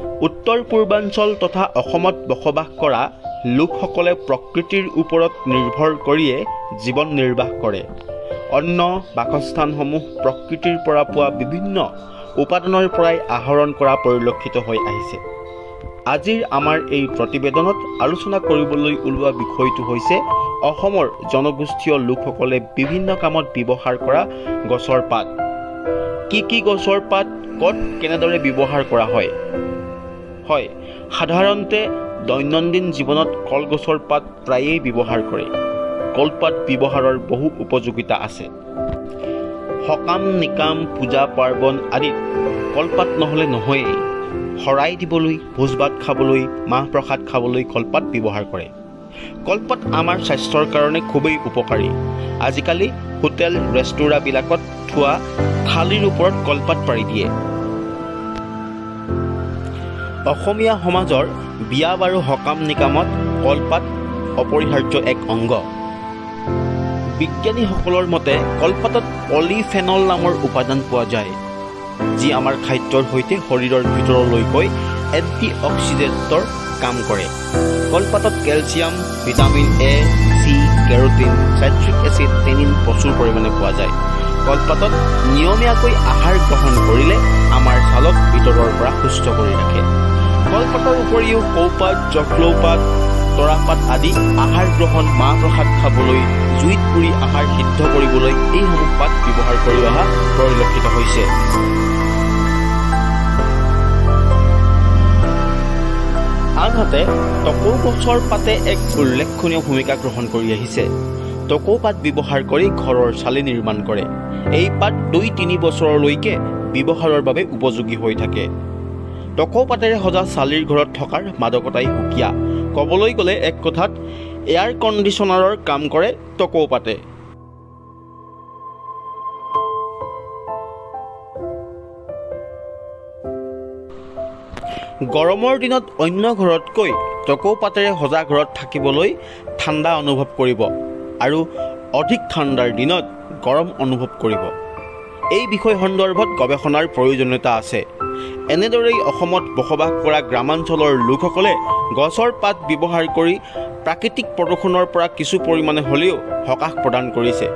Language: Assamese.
উত্তৰ পূৰ্বাঞ্চল তথা অসমত বসবাস কৰা লোকসকলে প্ৰকৃতিৰ ওপৰত নিৰ্ভৰ কৰিয়ে জীৱন নিৰ্বাহ কৰে। অন্য বাসস্থানসমূহ প্ৰকৃতিৰ পৰা পোৱা বিভিন্ন উপাদানৰ পৰাই আহৰণ কৰা পৰিলক্ষিত হৈ আহিছে। আজিৰ আমাৰ এই প্ৰতিবেদনত আলোচনা কৰিবলৈ ওলোৱা বিষয়টো হৈছে অসমৰ জনগোষ্ঠীয় লোকসকলে বিভিন্ন কামত ব্যৱহাৰ কৰা গছৰ পাত। কি কি গছৰ পাত ক'ত কেনেদৰে ব্যৱহাৰ কৰা হয়? হয়। সাধাৰণতে দৈনন্দিন জীৱনত কলগছৰ পাত প্ৰায়েই ব্যৱহাৰ কৰে। কলপাত ব্যৱহাৰৰ বহু উপযোগিতা আছে। সকাম নিকাম পূজা পাৰ্বণ আদিত কলপাত নহ'লে নহয়েই। শৰাই দিবলৈ ভোজ ভাত খাবলৈ মাহ প্ৰসাদ খাবলৈ কলপাত ব্যৱহাৰ কৰে। কলপাত আমাৰ স্বাস্থ্যৰ কাৰণে খুবেই উপকাৰী। আজিকালি হোটেল ৰেষ্টুৰাবিলাকত থোৱা থালিৰ ওপৰত কলপাত পাৰি দিয়ে। অসমীয়া সমাজৰ বিয়া বাৰু সকাম নিকামত কলপাত অপৰিহাৰ্য এক অংগ। বিজ্ঞানীসকলৰ মতে কলপাতত পলিফেনল নামৰ উপাদান পোৱা যায় যি আমাৰ খাদ্যৰ সৈতে শৰীৰৰ ভিতৰলৈকৈ এণ্টি অক্সিডেণ্টৰ কাম কৰে। কলপাতত calcium vitamin A C carotene citric acid tannin প্ৰচুৰ পৰিমাণে পোৱা যায়। কলপাতত নিয়মীয়াকৈ আহাৰ গ্ৰহণ কৰিলে আমাৰ ছালক ভিতৰৰ পৰা সুস্থ কৰি ৰাখে। কলপাতৰ উপৰিও কৌপাত জখলৌপাত তৰাপাত আদি আহাৰ গ্ৰহণ মাহ প্ৰসাদ খাবলৈ জুইত পুৰি আহাৰ সিদ্ধ কৰিবলৈ এইসমূহ পাত ব্যৱহাৰ কৰি অহা পৰিলক্ষিত হৈছে। আনহাতে টকৌ গছৰ পাতে এক উল্লেখনীয় ভূমিকা গ্ৰহণ কৰি আহিছে। টকৌ পাত ব্যৱহাৰ কৰি ঘৰৰ চালি নিৰ্মাণ কৰে। এই পাত দুই তিনি বছৰলৈকে ব্যৱহাৰৰ বাবে উপযোগী হৈ থাকে। টকৌ পাতেৰে সজা চালিৰ ঘৰত থকাৰ মাদকতাই সুকীয়া। ক'বলৈ গ'লে এক কথাত এয়াৰ কণ্ডিশ্যনাৰৰ কাম কৰে টকৌ পাতে গৰমৰ দিনত অন্য ঘৰতকৈ টকৌ পাতেৰে সজা ঘৰত থাকিবলৈ ঠাণ্ডা অনুভৱ কৰিব আৰু অধিক ঠাণ্ডাৰ দিনত গৰম অনুভৱ কৰিব। এই বিষয় সন্দৰ্ভত গৱেষণাৰ প্ৰয়োজনীয়তা আছে। এনেদৰেই অসমত বসবাস কৰা গ্ৰামাঞ্চলৰ লোকসকলে গছৰ পাত ব্যৱহাৰ কৰি প্ৰাকৃতিক প্ৰদূষণৰ পৰা কিছু পৰিমাণে হ'লেও সকাহ প্ৰদান কৰিছে।